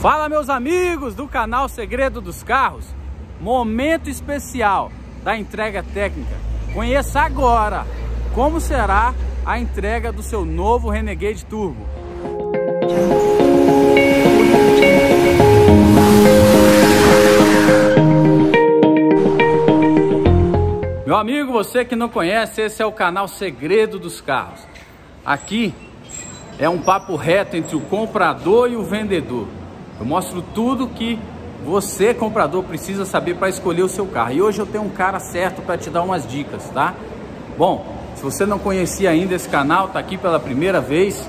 Fala meus amigos do canal Segredo dos Carros, momento especial da entrega técnica. Conheça agora como será a entrega do seu novo Renegade Turbo. Meu amigo, você que não conhece, esse é o canal Segredo dos Carros. Aqui é um papo reto entre o comprador e o vendedor. Eu mostro tudo que você, comprador, precisa saber para escolher o seu carro. E hoje eu tenho um cara certo para te dar umas dicas, tá? Bom, se você não conhecia ainda esse canal, está aqui pela primeira vez,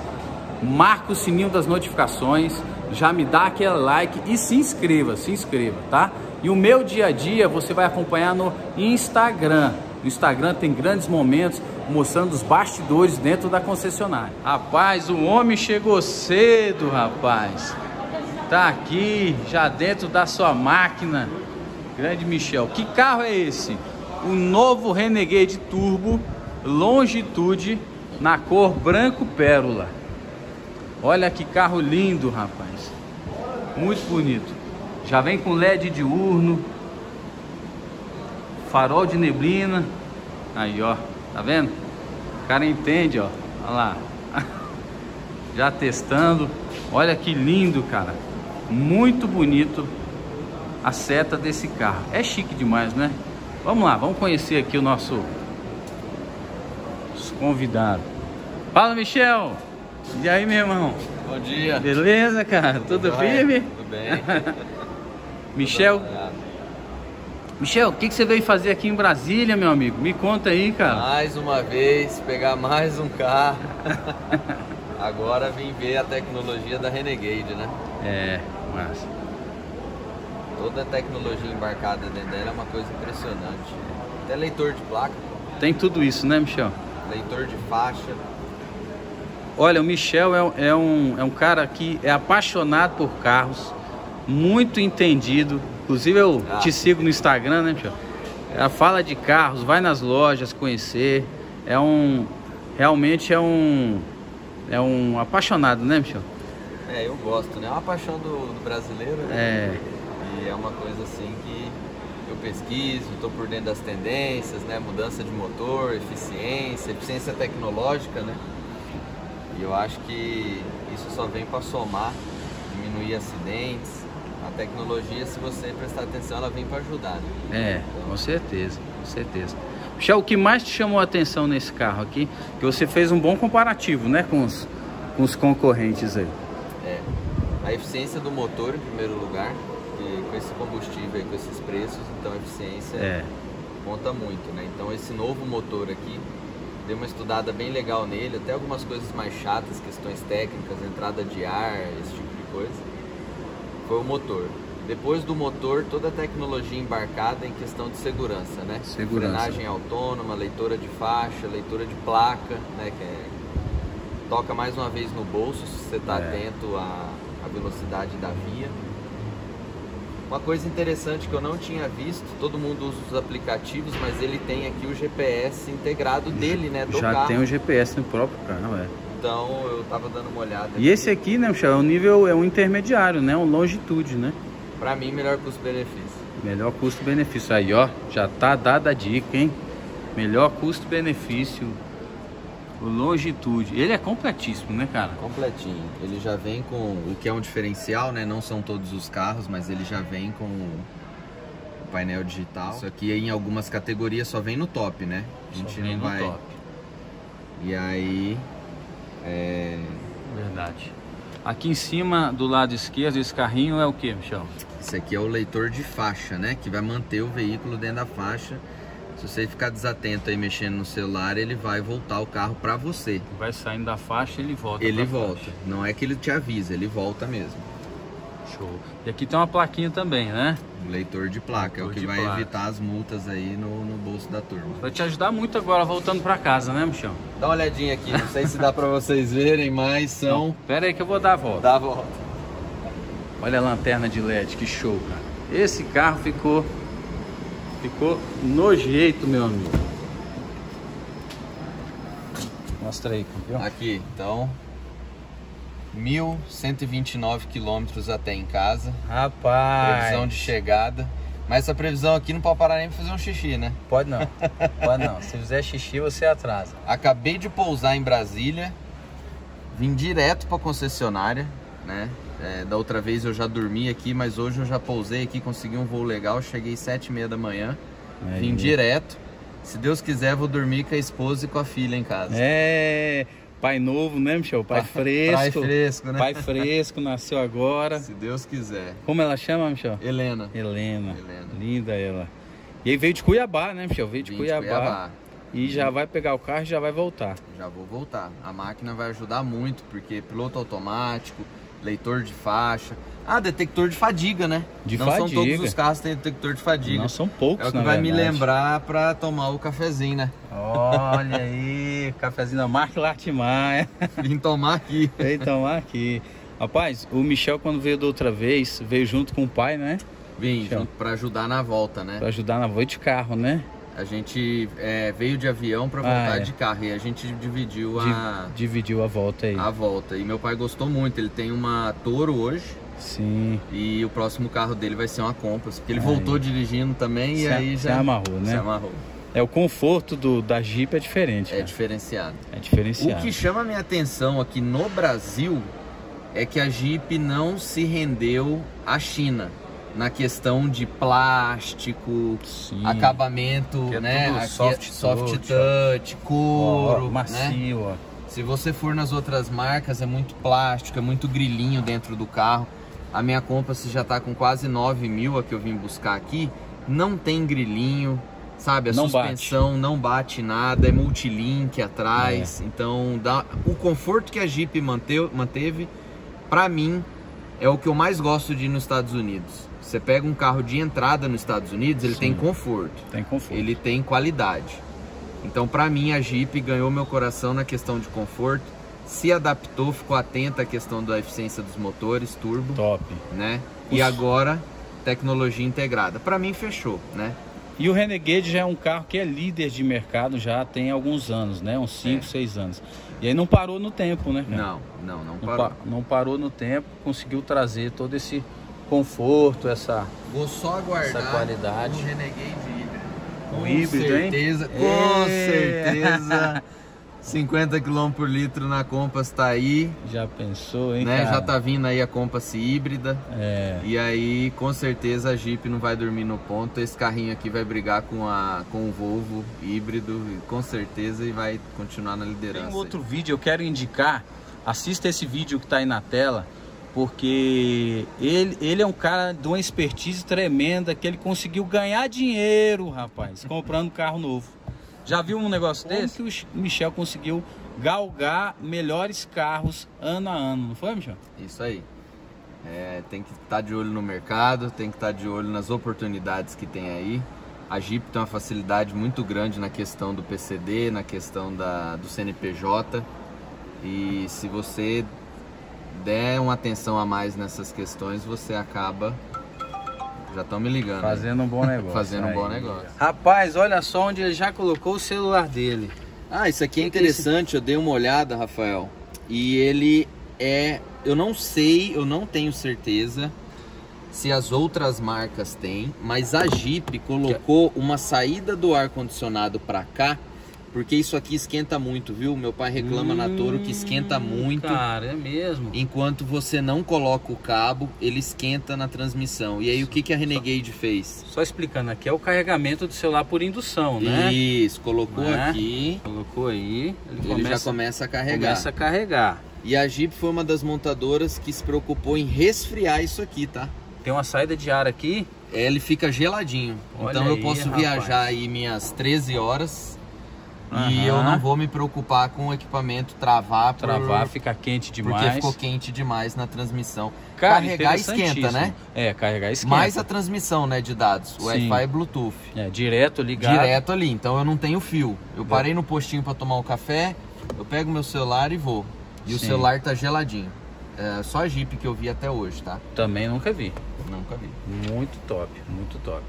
marca o sininho das notificações, já me dá aquele like e se inscreva, se inscreva, tá? E o meu dia a dia você vai acompanhar no Instagram. No Instagram tem grandes momentos mostrando os bastidores dentro da concessionária. Rapaz, o homem chegou cedo, rapaz. Tá aqui, já dentro da sua máquina. Grande Michel. Que carro é esse? O novo Renegade Turbo Longitude na cor branco pérola. Olha que carro lindo, rapaz. Muito bonito. Já vem com LED diurno. Farol de neblina. Aí, ó. Tá vendo? O cara entende, ó. Olha lá. Já testando. Olha que lindo, cara. Muito bonito a seta desse carro. É chique demais, né? Vamos lá, vamos conhecer aqui o nosso convidado. Fala, Michel! E aí, meu irmão? Bom dia. Beleza, cara? Tudo firme? Tudo bem. Michel, Michel, o que, que você veio fazer aqui em Brasília, meu amigo? Me conta aí, cara. Mais uma vez, pegar mais um carro. Agora vim ver a tecnologia da Renegade, né? É, massa. Toda a tecnologia embarcada dentro dela é uma coisa impressionante. Até leitor de placa, Tem tudo isso, né, Michel? leitor de faixa. Olha, o Michel é, é um, é um cara que é apaixonado por carros, muito entendido. Inclusive eu Ah. te sigo no Instagram, né, Michel? Ela fala de carros, vai nas lojas conhecer. É um. Realmente é um. É um apaixonado, né, Michel? É, eu gosto, né? É uma paixão do, do brasileiro, né? É. E é uma coisa assim que eu pesquiso, estou por dentro das tendências, né? Mudança de motor, eficiência, eficiência tecnológica, né? E eu acho que isso só vem para somar, diminuir acidentes. A tecnologia, se você prestar atenção, ela vem para ajudar. Né? É, com certeza, com certeza. Michel, o que mais te chamou a atenção nesse carro aqui? Que você fez um bom comparativo, né, com os, com os concorrentes aí. É, a eficiência do motor, em primeiro lugar, e com esse combustível e com esses preços, então a eficiência É, conta muito, né? Então esse novo motor aqui, dei uma estudada bem legal nele, até algumas coisas mais chatas, questões técnicas, entrada de ar, esse tipo de coisa. Foi o motor. Depois do motor, toda a tecnologia embarcada em questão de segurança, né? Segurança. Frenagem autônoma, leitura de faixa, leitura de placa, né? Que é... toca mais uma vez no bolso se você está É. atento à, à velocidade da via. Uma coisa interessante que eu não tinha visto, todo mundo usa os aplicativos, mas ele tem aqui o GPS integrado dele, né, do já carro. tem o GPS no próprio carro, é. Então eu tava dando uma olhada. E esse aqui, né, Michel, é um nível, é um intermediário, né, um longitude, né? Pra mim, melhor custo-benefício. Melhor custo-benefício. Aí, ó, já tá dada a dica, hein? Melhor custo-benefício. Longitude. Ele é completíssimo, né, cara? Completinho. Ele já vem com o que é um diferencial, né? Não são todos os carros, mas ele já vem com o painel digital. Isso aqui em algumas categorias só vem no top, né? A gente Só vem não no vai. top. E aí. É... Verdade. Aqui em cima, do lado esquerdo, esse carrinho é o que, Michel? Esse aqui é o leitor de faixa, né? Que vai manter o veículo dentro da faixa. Se você ficar desatento aí mexendo no celular, ele vai voltar o carro para você. Vai saindo da faixa ele volta. Ele volta. faixa. Não é que ele te avisa, ele volta mesmo. Show. E aqui tem uma plaquinha também, né? O leitor de placa é o Leitor que vai placa. evitar as multas aí no, no bolso da turma. Vai te ajudar muito agora voltando pra casa, né, Michel? Dá uma olhadinha aqui, não sei se dá para vocês verem, mas são. Pera aí que eu vou dar a volta. Dá a volta. Olha a lanterna de LED, que show, cara. Esse carro ficou ficou no jeito, meu amigo. Mostra aí, campeão. Aqui, então. 1.129 quilômetros até em casa. Rapaz. Previsão de chegada. Mas essa previsão aqui não pode parar nem pra fazer um xixi, né? Pode não. Pode não. Se fizer xixi, você atrasa. Acabei de pousar em Brasília. Vim direto pra concessionária, né? É, da outra vez eu já dormi aqui, mas hoje eu já pousei aqui, consegui um voo legal. Cheguei sete e meia da manhã. Aí. Vim direto. Se Deus quiser, vou dormir com a esposa e com a filha em casa. É, pai novo, né, Michel? Pai fresco. Pai fresco, né? Pai fresco, nasceu agora. Se Deus quiser. Como ela chama, Michel? Helena. Helena. Helena. Linda ela. E aí veio de Cuiabá, né, Michel? Veio de Cuiabá, Cuiabá. E já vai pegar o carro e já vai voltar. Já vou voltar. A máquina vai ajudar muito, porque piloto automático, leitor de faixa. Ah, detector de fadiga, né? De Não são fadiga. todos os carros que têm detector de fadiga. Não são poucos, é o que vai me verdade. lembrar pra tomar o cafezinho, né? Olha aí, cafezinho da marca Latimaia. Vim tomar aqui. Vem tomar aqui. Rapaz, o Michel quando veio da outra vez, veio junto com o pai, né? Vim Tchau. junto pra ajudar na volta, né? Pra ajudar na voz de carro, né? A gente é, veio de avião pra Ah, voltar é. de carro e a gente dividiu Di- a, Dividiu a volta aí. a volta. E meu pai gostou muito. Ele tem uma Toro hoje Sim. e o próximo carro dele vai ser uma Compass. Porque ele Aí. voltou dirigindo também Se e aí se já amarrou, né? se amarrou. É o conforto do, da Jeep é diferente. É cara. diferenciado. É O diferenciado. que chama a minha atenção aqui no Brasil é que a Jeep não se rendeu à China na questão de plástico, Sim. acabamento, é né? Aqui é soft soft touch, touch, couro, ó, né? macio, ó. Se você for nas outras marcas, é muito plástico, é muito grilinho dentro do carro. A minha Compass já tá com quase 9 mil, a que eu vim buscar aqui. Não tem grilinho, sabe? A Não suspensão não bate nada, é multilink atrás. Então, dá... o conforto que a Jeep manteu, manteve, pra mim, é o que eu mais gosto de ir nos Estados Unidos. Você pega um carro de entrada nos Estados Unidos, ele Sim. tem conforto Tem conforto. ele tem qualidade. Então, para mim, a Jeep ganhou meu coração na questão de conforto, se adaptou, ficou atenta à questão da eficiência dos motores, turbo, Top. né? E agora, tecnologia integrada. Para mim, fechou, né? E o Renegade já é um carro que é líder de mercado já tem alguns anos, né? Uns 5, É. 6 anos. E aí não parou no tempo, né? cara? Não, não, não Não, parou. pa- não parou no tempo, conseguiu trazer todo esse conforto, essa. Vou só aguardar Essa qualidade. o Renegade híbrido. Com híbrido, hein? certeza, Com É. certeza. 50 km por litro na Compass tá aí, Já pensou, hein? né? Já tá vindo aí a Compass híbrida. É. E aí, com certeza, a Jeep não vai dormir no ponto. Esse carrinho aqui vai brigar com, a, com o Volvo híbrido, e com certeza, e vai continuar na Tem liderança. um outro vídeo, eu quero indicar. Assista esse vídeo que tá aí na tela, porque ele, ele é um cara de uma expertise tremenda que ele conseguiu ganhar dinheiro, rapaz, comprando carro novo. Já viu um negócio desse? que o Ch- Michel conseguiu galgar melhores carros ano a ano, não foi, Michel? Isso aí. É, tem que estar de olho no mercado, tem que estar de olho nas oportunidades que tem aí. A Jeep tem uma facilidade muito grande na questão do PCD, na questão da, do CNPJ. E se você der uma atenção a mais nessas questões, você acaba. Já estão me ligando. aí. Fazendo um bom negócio. Fazendo um aí. bom negócio. Rapaz, olha só onde ele já colocou o celular dele. Ah, isso aqui é interessante, eu dei uma olhada, Rafael. E ele é. Eu não sei, eu não tenho certeza se as outras marcas têm, mas a Jeep colocou uma saída do ar-condicionado pra cá, porque isso aqui esquenta muito, viu? Meu pai reclama na Toro que esquenta Hum, muito. Cara, é mesmo. Enquanto você não coloca o cabo, ele esquenta na transmissão. E aí o que, que a Renegade fez? Só explicando, aqui é o carregamento do celular por indução, né? Isso, colocou Né? aqui, Colocou aí, ele, ele começa, já começa a carregar. começa a carregar. E a Jeep foi uma das montadoras que se preocupou em resfriar isso aqui, tá? Tem uma saída de ar aqui. Ele fica geladinho. Olha então eu aí, posso rapaz. viajar aí minhas 13 horas e Aham. eu não vou me preocupar com o equipamento travar, por- Travar, fica quente demais. porque ficou quente demais na transmissão. Cara, carregar esquenta, né? É, carregar esquenta. Mais a transmissão, né, de dados. Wi-Fi e Bluetooth. É, direto ligado. Direto ali, então eu não tenho fio. Eu parei no postinho para tomar um café, eu pego meu celular e vou. E o Sim. celular tá geladinho. É só a Jeep que eu vi até hoje, tá? Também nunca vi. Nunca vi. Muito top, muito top.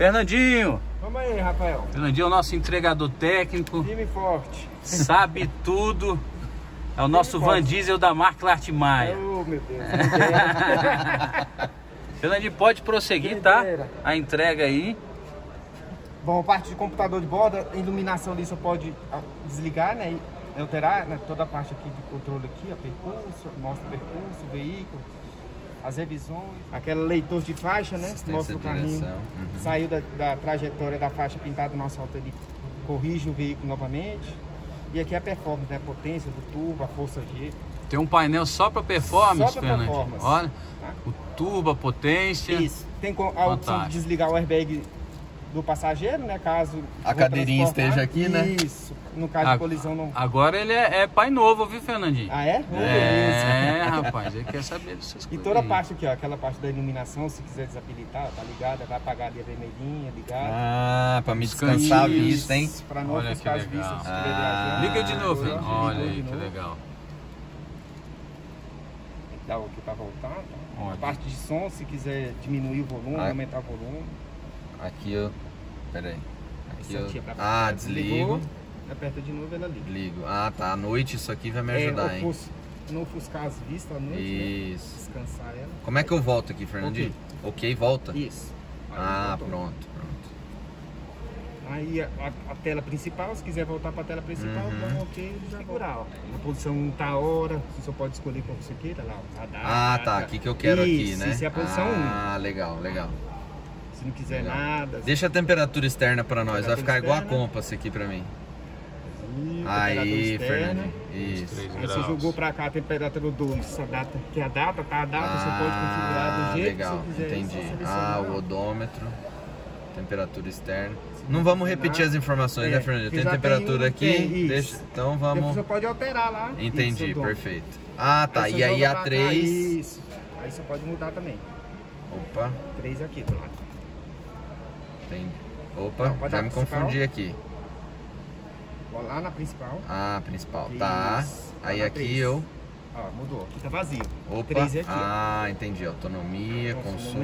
Fernandinho! Vamos aí, Rafael. Fernandinho é o nosso entregador técnico, Firme e forte. sabe tudo. É o nosso Van Diesel da marca Lartimaia. Oh, meu Deus. Fernandinho, pode prosseguir, tá? A entrega aí. Bom, parte de computador de borda, iluminação ali você pode ah, desligar, né? E alterar né? toda a parte aqui de controle aqui, ó, percurso, mostra o percurso, o veículo, as revisões, aquela leitor de faixa, né? Mostra o carrinho. direção, uhum. Saiu da, da trajetória da faixa pintada no asfalto ali, corrige o veículo novamente. E aqui é a performance, né? A potência do turbo, a força G. Tem um painel só para performance, Só pra performance. Olha, Tá? o turbo, a potência. Isso. Tem a opção de desligar o airbag do passageiro, né? Caso A cadeirinha esteja aqui, né? Isso. No caso Ah, de colisão não. Agora ele é, é pai novo, viu, Fernandinho? Ah, é? Oh, É, beleza. rapaz, ele quer saber dessas E coisas. toda a parte aqui, ó, aquela parte da iluminação, se quiser desabilitar, tá ligada, vai apagar ali a vermelhinha, ligada. Ah, pra me descansar a vista, hein? Pra não Olha que as vistas. legal. se estiver Ah. viajando. Liga de novo, Fernandinho. Olha aí, que novo. legal. Dá o aqui pra voltar. tá? A parte de som, se quiser diminuir o volume, Ah. aumentar o volume. Aqui eu. Pera aí. Aqui eu. Pra Ah, desligo. Desligou, Aperta de novo, ela liga. Ligo. Ah, tá. À noite isso aqui vai me ajudar, é, hein? Não ofuscar as vistas à noite, né? Isso. Descansar ela. Como é que eu volto aqui, Fernandinho? Ok, volta. Isso. Aí Ah, pronto, pronto. Aí a, a- a tela principal, se quiser voltar para a tela principal, Uhum. dá um ok ele já segurar, ó. A posição tá a hora, você só pode escolher qual você queira lá, ó. A data. Ah, tá. Aqui que eu quero aqui, Isso, né? Isso é a posição 1. Ah, legal, legal. Se não quiser legal. nada. Deixa a temperatura externa pra nós. Vai ficar igual a externa. Compass aqui pra mim. Aí, externa. Fernandinho. Isso. Aí você jogou pra cá a temperatura 2, a data, que é a data, tá a data, você pode configurar do Ah, jeito legal, que você quiser. entendi. só selecionar. Ah, o odômetro, temperatura externa. Não vamos repetir as informações, É, né, Fernando? Tem temperatura tem- aqui, tem, isso. deixa, então vamos... Você pode alterar lá. Entendi, Isso, perfeito. Ah, tá, Aí e aí a pra cá, 3... Isso. Aí você pode mudar também. Opa, 3 aqui do lado. Tem... Opa, Não, dar me principal. confundi aqui. Ó, lá na principal. Ah, principal, tá. Isso, Aí tá na aqui três. eu... Ó, mudou. Aqui tá vazio. Opa, 3 aqui. ó. ah, entendi, autonomia, Consumo consumo...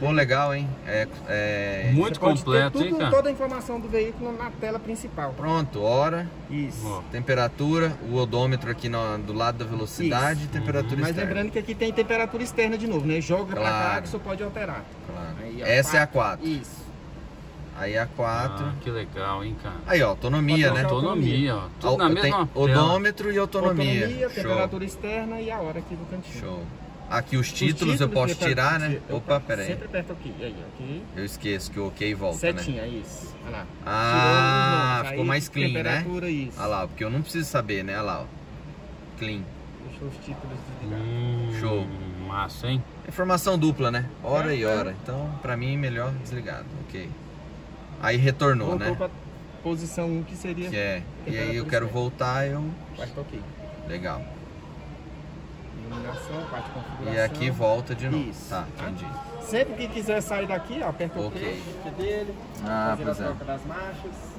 Pô, legal, hein? É, é... Muito completo, hein, tudo- cara? Toda a informação do veículo na tela principal. Pronto, hora, Isso. Ó. temperatura, o odômetro aqui no- do lado da velocidade Isso. temperatura Mas externa. lembrando que aqui tem temperatura externa de novo, né? Joga pra cá Claro. que você pode alterar. Claro. Aí, ó, Essa é a quatro. 4. Isso. Aí a 4. Ah, que legal, hein, cara. Aí, ó, autonomia, né? Autonomia, ó. Tudo na mesma odômetro e autonomia. Autonomia, Show. temperatura externa e a hora aqui do cantinho. Show. Aqui os Os títulos, eu posso tirar, né? Opa, pera aí. Sempre aperta aqui. Aí, aqui. Eu esqueço que o OK volta, né? Setinha, isso. Olha lá. Ah, Tirou ficou Aí, mais clean, né? Isso. Olha lá, porque eu não preciso saber, né? Olha lá, ó. Clean. Deixou os títulos desligados. Hum, Show. Massa, hein? Informação dupla, né? Hora e É, é. hora. Então, pra mim, melhor desligado. Ok. Aí retornou, Voltou né? pra posição 1 que seria. Que é. E aí eu quero voltar, eu. Aperta ok. Legal. Iluminação, parte de configuração. E aqui volta de novo. Isso. Tá, entendi. Sempre que quiser sair daqui, ó, aperta o Ok. OK dele. Ah, fazer pois a é. troca das marchas.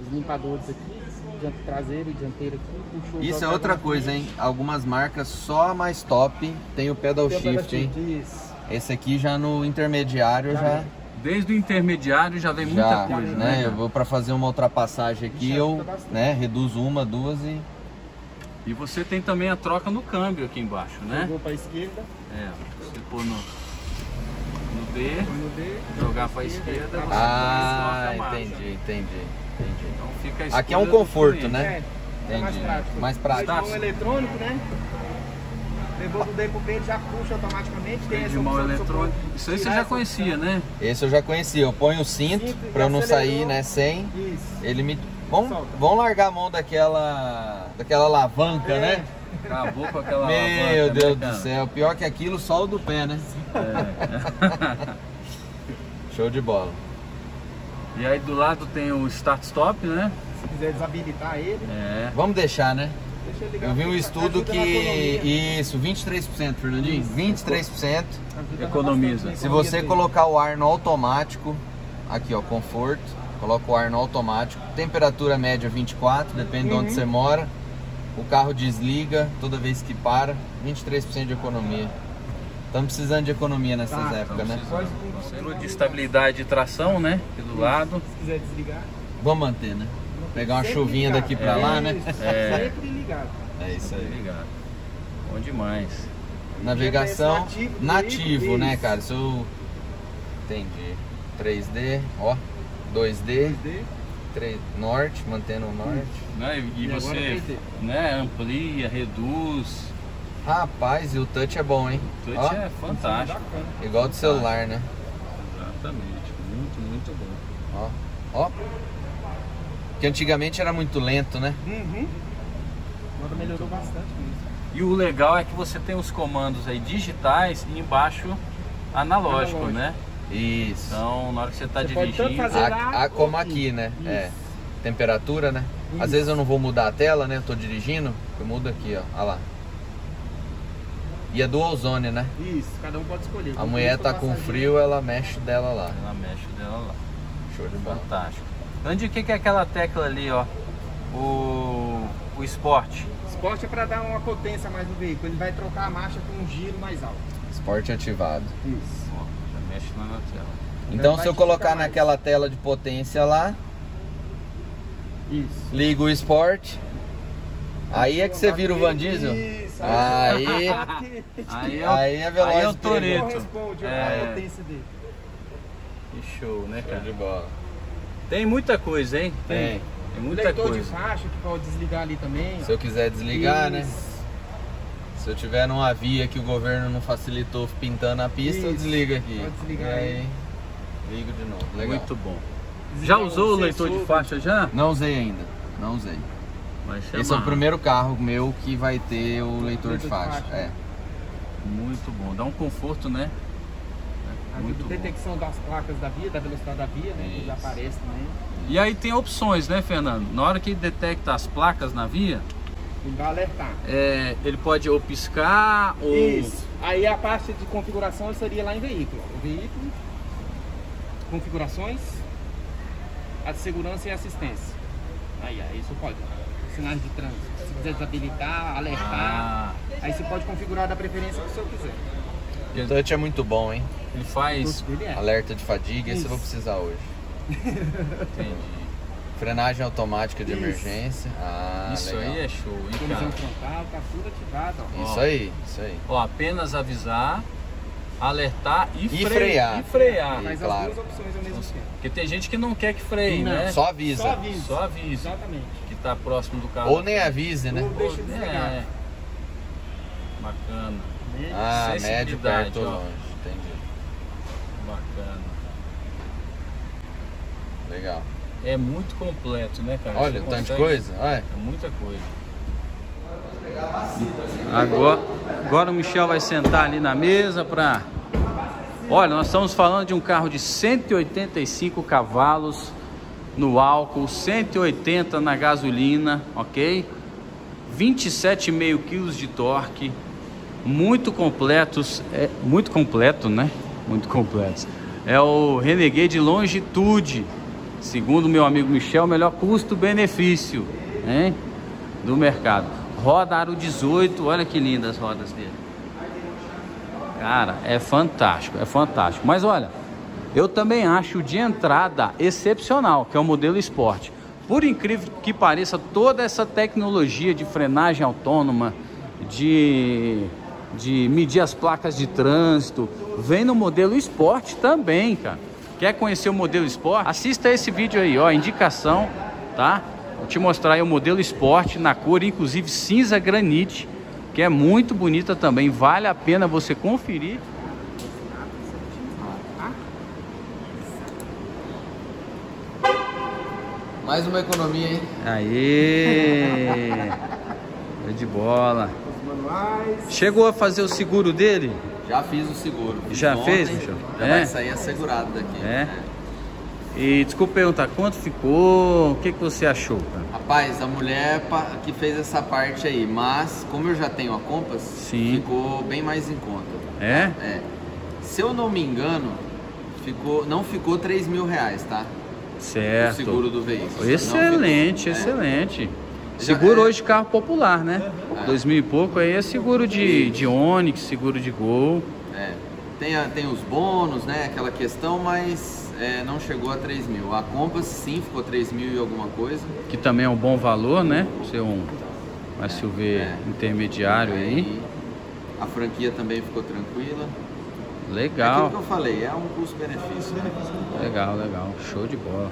Os limpadores aqui, diante traseiro e dianteiro aqui. puxou, Isso é outra coisa, hein? Algumas marcas só a mais top tem o pedal Tem o pedal shift, hein? shift, Isso. Esse aqui já no intermediário Já já, é. Desde o intermediário já vem muita já, coisa, né? né? Eu vou para fazer uma ultrapassagem aqui, eu, né, reduzo uma, duas e E você tem também a troca no câmbio aqui embaixo, né? Jogou para a esquerda, É, você pôr no, no D, põe no D. jogar pra esquerda, você Ah, a entendi, entendi, entendi. Então fica a Aqui é um conforto, né? É, é mais Entendi. prático. Mais prático. Mão eletrônico, né? Levou do D pro B, ele já puxa automaticamente. Tem essa de mão pode Isso aí você já conhecia, né? Esse eu já conhecia, eu ponho o cinto Cinto, para eu não sair, né, sem. Isso. Ele me vamos, vamos largar a mão daquela daquela alavanca, É. né? Acabou com aquela Meu alavanca, Deus né, do céu, pior que aquilo, só o do pé, né? É. Show de bola. E aí do lado tem o start-stop, né? Se quiser desabilitar ele, É. Vamos deixar, né? deixa ele ligar. Eu vi um estudo que. Isso, 23%, Fernandinho. 23%. Ajuda Economiza. Se você colocar o ar no automático, aqui ó, conforto, coloca o ar no automático, temperatura média 24, depende de onde Uhum. você mora. O carro desliga toda vez que para, 23% de economia. Estamos precisando de economia nessas Tá, épocas, né? De estabilidade de tração, né? Aqui do lado. Se quiser desligar. Vamos manter, né? Pegar uma Sempre chuvinha ligado. daqui pra lá, né? Isso, É. Sempre ligado. É isso aí. Ligado. Bom demais. Navegação GPS nativo, nativo, né, isso. cara? Se eu... Entendi. 3D, ó. 2D, 3D. 3... norte, mantendo o norte. Né? E, e você 3D. né, amplia, reduz. Rapaz, e o touch é bom, hein? O touch Ó, é fantástico. Bacana. igual do celular, né? Exatamente. Muito, muito bom. Ó, ó. Que antigamente era muito lento, né? Uhum. Agora melhorou bastante mesmo. E o legal é que você tem os comandos aí digitais e embaixo analógico, Analógico. né? Isso. Então, na hora que você está dirigindo, A- a- como aqui, né? É. Temperatura, né? Às vezes eu não vou mudar a tela, né? Eu tô dirigindo, eu mudo aqui, ó. Olha lá. E é dual zone, né? Isso, cada um pode escolher. A mulher tá com frio, ela mexe dela lá. ela mexe dela lá. Show de bola. Fantástico. Onde o que é aquela tecla ali, ó? O, o esporte. Esporte é para dar uma potência mais no veículo. Ele vai trocar a marcha com um giro mais alto. Esporte ativado. Isso. Ó, mexe lá na tela. Então se eu colocar mais. naquela tela de potência lá, Isso. ligo o esporte. Aí é que você vira o Van Diesel? Isso. Aí, Aí é o, aí é veloz. aí é o corresponde É. à potência dele. que show, né, Show cara? de bola. Tem muita coisa, hein? Tem. Tem muita Leitor de coisa. faixa que pode desligar ali também. Se eu quiser desligar, né? Se eu tiver numa via que o governo não facilitou pintando a pista, eu Isso. desligo aqui. Pode desligar e aí, ligo de novo. Legal. Muito bom. Já usou o leitor de faixa já? Não usei ainda. Não usei. Esse é o primeiro carro meu que vai ter o leitor, Leitor de de faixa. faixa. É. Muito bom. Dá um conforto, né? A Muito bom. detecção das placas da via, da velocidade da via, né? Que aparece também. E aí tem opções, né, Fernando? Na hora que detecta as placas na via, Ele vai alertar. é, ele pode ou piscar ou. Isso. Aí a parte de configuração seria lá em veículo. O veículo, configurações, a de segurança e assistência. Aí, aí isso pode. Sinais de trânsito. Se quiser desabilitar, alertar. Ah, Aí você pode configurar da preferência que o senhor quiser. O touch é muito bom, hein? ele faz. É. Alerta de fadiga, esse eu Isso. vou precisar hoje. Entendi. Frenagem automática de Isso. emergência. Ah, Isso legal. aí é show, hein, cara? frontal, tá tudo ativado. Ó. Isso Ó. aí, isso aí. Ó, apenas avisar, alertar e, E frear. frear. E frear. E- Faz claro. as duas opções ao mesmo tempo. Porque tem gente que não quer que freie, Não, né? Só avisa. Só avisa. Só avisa Exatamente. que tá próximo do carro. Ou nem avise, né? Ou deixa desligado. É. Bacana? Ah, médio, perto, ó. longe. Entendi. bacana. Legal. É muito completo, né, cara? Olha, tanto de consegue- coisa. Olha. É muita coisa. Agora, agora o Michel vai sentar ali na mesa para. Olha, nós estamos falando de um carro de 185 cavalos no álcool, 180 na gasolina, ok? 27,5 kg de torque, muito completos, é muito completo, né? Muito completo. É o Renegade Longitude, segundo meu amigo Michel, melhor custo-benefício? Do mercado. Roda aro 18, olha que lindas as rodas dele. Cara, é fantástico, é fantástico. Mas olha, eu também acho de entrada excepcional, que é o modelo Sport. Por incrível que pareça, toda essa tecnologia de frenagem autônoma, de, de medir as placas de trânsito, vem no modelo Sport também, cara. Quer conhecer o modelo Sport? Assista esse vídeo aí, ó, indicação, tá? Vou te mostrar aí o modelo Sport na cor, inclusive cinza granite, que é muito bonita também. Vale a pena você conferir. Mais uma economia, hein? Aê! De bola. Chegou a fazer o seguro dele? Já fiz o seguro. Fiz Já ontem, fez, Michel? Já É? vai sair assegurado daqui. É? E desculpa perguntar, quanto ficou? O que, que você achou, cara? Rapaz, a mulher que fez essa parte aí, mas como eu já tenho a Compass, Sim. ficou bem mais em conta. É? É. Se eu não me engano, ficou, não ficou 3 mil reais, tá? O Certo. seguro do veículo. Excelente, ficou. É. excelente. Seguro é. hoje de carro popular, né? É. Dois mil e pouco aí é seguro de, de Onix, seguro de Gol. É. Tem, a- tem os bônus, né? Aquela questão, mas é, não chegou a 3 mil. A Compass sim ficou 3 mil e alguma coisa. que também é um bom valor, né? Ser um, Um SUV é. intermediário aí. A franquia também ficou tranquila. Legal. É aquilo que eu falei, é um custo-benefício. Né? Legal, legal. Show de bola.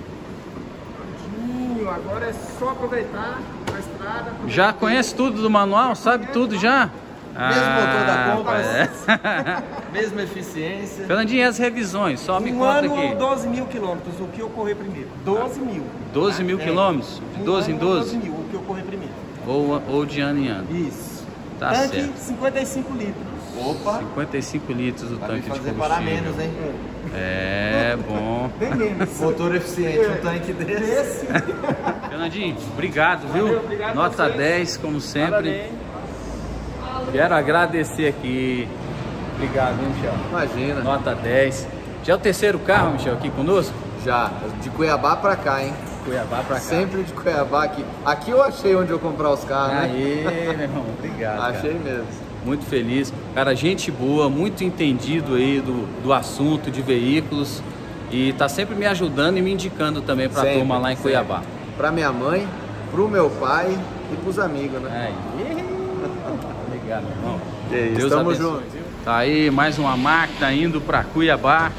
Agora é só aproveitar a estrada. Já conhece tudo do manual? Sabe tudo já? Mesmo motor da Compass. É. Mesma eficiência. Fernandinho, e as revisões? Só me um conta ano, aqui. 12 mil quilômetros, o que ocorrer primeiro? 12 mil. 12 mil é. quilômetros? De 12 em 12? 12 mil, o que ocorrer primeiro. Ou, ou de ano em ano? Isso. Tá tanque, certo. 55 litros. Opa! 55 litros o Vai tanque de fazer combustível. para menos, hein? É, bom. Bem menos. Motor eficiente, um tanque desse. Esse. Fernandinho, obrigado, viu? Valeu, obrigado Nota a vocês. 10, como sempre. Parabéns. Quero agradecer aqui. Obrigado, hein, Michel? Imagina. Nota 10. Já é o terceiro carro, Michel, aqui conosco? Já, de Cuiabá pra cá, hein? Cuiabá pra cá. Sempre de Cuiabá aqui. Aqui eu achei onde eu comprar os carros, né? Aê, meu irmão, obrigado. Achei cara. mesmo. Muito feliz. Cara, gente boa, muito entendido aí do, do assunto de veículos. E tá sempre me ajudando e me indicando também pra Sempre, turma lá em sempre. Cuiabá. Pra minha mãe, pro meu pai e pros amigos, né? Aí. Obrigado, irmão. Que isso, Deus tamo junto. Tá aí mais uma máquina indo para Cuiabá.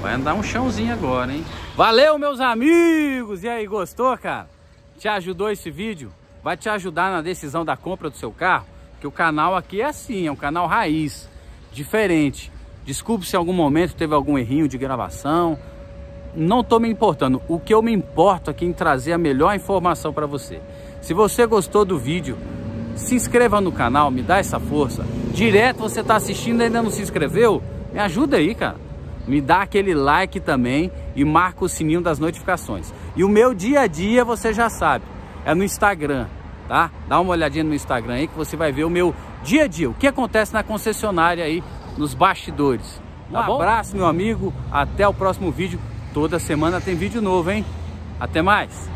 Vai andar um chãozinho agora, hein? Valeu, meus amigos! E aí, gostou, cara? Te ajudou esse vídeo? Vai te ajudar na decisão da compra do seu carro? Porque o canal aqui é assim, é um canal raiz, diferente. Desculpe se em algum momento teve algum errinho de gravação. Não estou me importando. O que eu me importo aqui em trazer a melhor informação para você. Se você gostou do vídeo, se inscreva no canal, me dá essa força. Direto você está assistindo e ainda não se inscreveu? Me ajuda aí, cara. Me dá aquele like também e marca o sininho das notificações. E o meu dia a dia você já sabe, é no Instagram, tá? Dá uma olhadinha no Instagram aí que você vai ver o meu dia a dia, o que acontece na concessionária aí, nos bastidores. Tá um abraço, meu amigo. Até o próximo vídeo. Toda semana tem vídeo novo, hein? Até mais!